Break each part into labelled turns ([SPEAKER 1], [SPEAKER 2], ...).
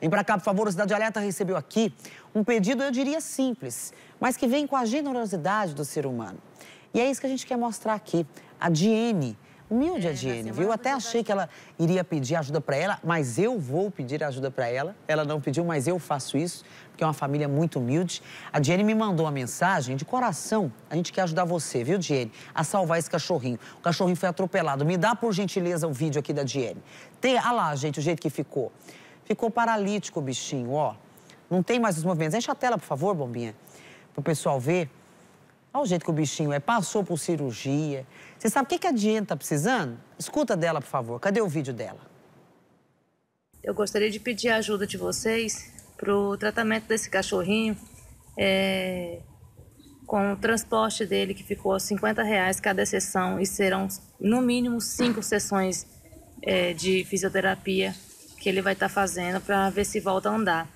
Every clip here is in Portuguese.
[SPEAKER 1] Vem para cá, por favor, o Cidade Alerta recebeu aqui um pedido, eu diria simples, mas que vem com a generosidade do ser humano. E é isso que a gente quer mostrar aqui. A Diene, humilde é, a Diene, viu? Até achei que ela iria pedir ajuda para ela, mas eu vou pedir ajuda para ela. Ela não pediu, mas eu faço isso, porque é uma família muito humilde. A Diene me mandou uma mensagem de coração. A gente quer ajudar você, viu, Diene? A salvar esse cachorrinho. O cachorrinho foi atropelado. Me dá, por gentileza, o vídeo aqui da Diene. Tem, ah lá, gente, o jeito que ficou. Ficou paralítico o bichinho, ó. Não tem mais os movimentos. Enche a tela, por favor, Bombinha, para o pessoal ver. Olha o jeito que o bichinho é, passou por cirurgia. Você sabe o que, que a está precisando? Escuta dela, por favor. Cadê o vídeo dela?
[SPEAKER 2] Eu gostaria de pedir a ajuda de vocês para o tratamento desse cachorrinho. É, com o transporte dele, que ficou 50 reais cada sessão, e serão no mínimo cinco sessões é, de fisioterapia que ele vai estar tá fazendo para ver se volta a andar.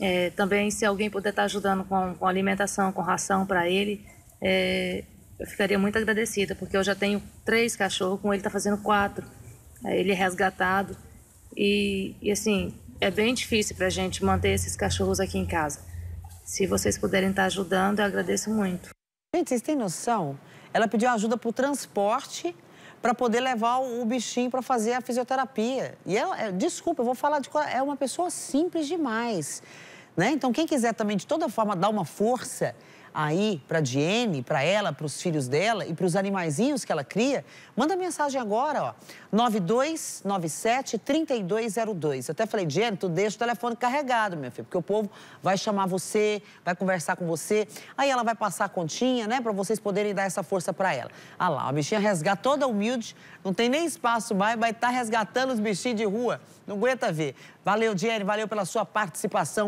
[SPEAKER 2] É, também, se alguém puder estar tá ajudando com, com alimentação, com ração para ele, é, eu ficaria muito agradecida, porque eu já tenho três cachorros, com ele está fazendo quatro. ele é resgatado. E, e assim, é bem difícil para a gente manter esses cachorros aqui em casa. Se vocês puderem estar tá ajudando, eu agradeço muito.
[SPEAKER 1] Gente, vocês têm noção? Ela pediu ajuda para o transporte para poder levar o bichinho para fazer a fisioterapia. E ela, é, desculpa, eu vou falar de é uma pessoa simples demais. Né? Então, quem quiser também, de toda forma, dar uma força aí para Diene, para ela, para os filhos dela e para os animaizinhos que ela cria, manda mensagem agora, ó, 9297-3202. Eu até falei, Diene, tu deixa o telefone carregado, minha filha, porque o povo vai chamar você, vai conversar com você, aí ela vai passar a continha, né, para vocês poderem dar essa força para ela. Ah lá, a bichinha resgata toda humilde, não tem nem espaço mais, vai estar tá resgatando os bichinhos de rua, não aguenta ver. Valeu, Diene, valeu pela sua participação.